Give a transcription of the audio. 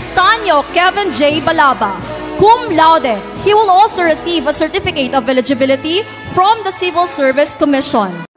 Estanio Kevin J. Balaba, cum laude. He will also receive a certificate of eligibility from the Civil Service Commission.